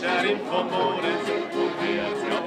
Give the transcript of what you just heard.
lasciare for more sul tuo piazzo